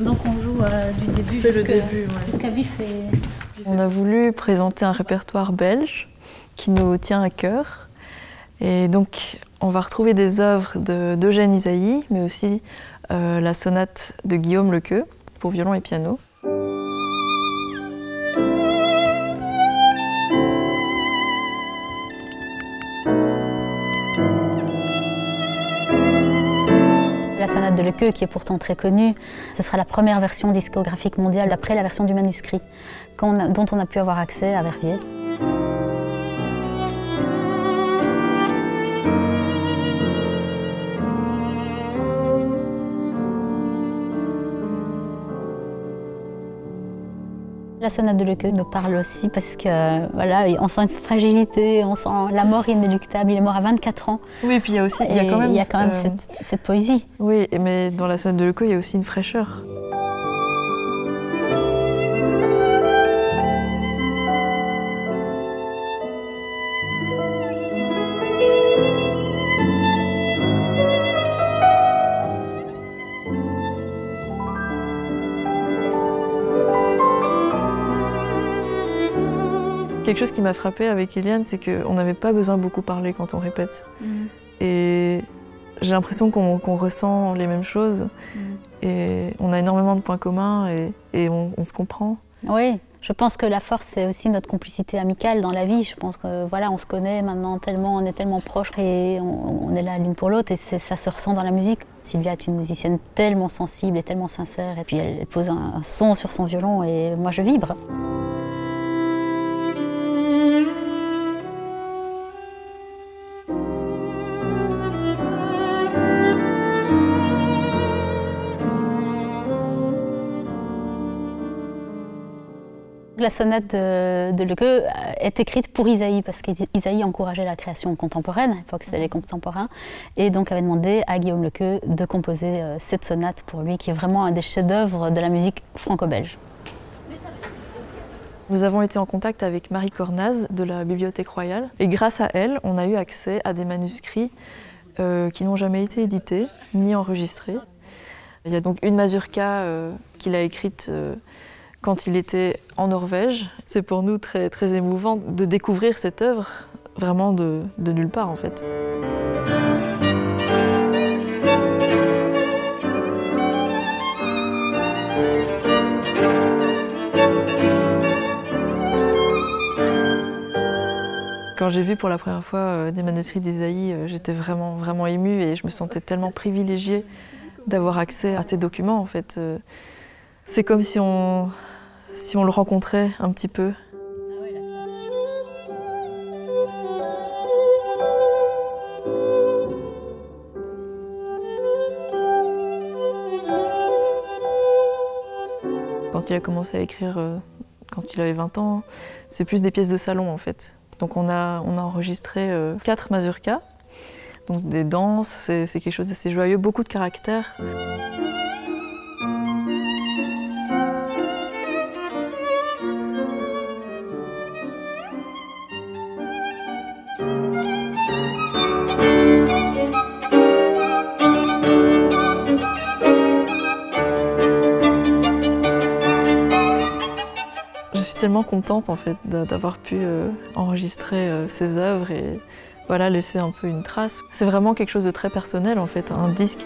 Donc on joue euh, du début jusqu'à ouais. vif et On a voulu présenter un répertoire belge qui nous tient à cœur. Et donc, on va retrouver des œuvres de- d'Eugène Isaïe, mais aussi euh, la sonate de Guillaume Lequeux pour violon et piano. De Lequeux qui est pourtant très connue, ce sera la première version discographique mondiale d'après la version du manuscrit dont on a pu avoir accès à Verviers. La sonate de Lequeux me parle aussi parce que voilà, on sent une fragilité, on sent la mort inéluctable. Il est mort à 24 ans. Oui, et puis il y a aussi il y a quand même, il y a quand même euh, cette, cette poésie. Oui, mais dans la sonate de Lequeux, il y a aussi une fraîcheur. Quelque chose qui m'a frappé avec Eliane, c'est qu'on n'avait pas besoin de beaucoup parler quand on répète. Et j'ai l'impression qu'on ressent les mêmes choses. Et on a énormément de points communs et, et on, on se comprend. Oui, je pense que la force, c'est aussi notre complicité amicale dans la vie. Je pense que voilà, on se connaît maintenant tellement, on est tellement proches et on, on est là l'une pour l'autre et ça se ressent dans la musique. Sylvia est une musicienne tellement sensible et tellement sincère et puis elle, elle pose un, un son sur son violon et moi je vibre. La sonate de, de Lequeux est écrite pour Isaïe, parce qu'Isaïe encourageait la création contemporaine, à l'époque c'était les contemporains, et donc avait demandé à Guillaume Lequeux de composer euh, cette sonate pour lui, qui est vraiment un des chefs-d'œuvre de la musique franco-belge. Nous avons été en contact avec Marie Cornaz de la Bibliothèque royale et grâce à elle, on a eu accès à des manuscrits euh, qui n'ont jamais été édités ni enregistrés. Il y a donc une mazurka euh, qu'il a écrite euh, quand il était en Norvège. C'est pour nous très, très émouvant de découvrir cette œuvre vraiment de, de nulle part en fait. Quand j'ai vu pour la première fois euh, des manuscrits d'Isaïe, euh, j'étais vraiment, vraiment émue et je me sentais tellement privilégiée d'avoir accès à ces documents. En fait, Euh, c'est comme si on, si on le rencontrait un petit peu. Quand il a commencé à écrire, euh, quand il avait 20 ans, c'est plus des pièces de salon en fait. Donc on a, on a enregistré euh, quatre mazurkas, donc des danses, c'est quelque chose d'assez joyeux, beaucoup de caractère. Tellement contente en fait d'a- d'avoir pu euh, enregistrer euh, ces œuvres et voilà laisser un peu une trace. C'est vraiment quelque chose de très personnel en fait, un disque.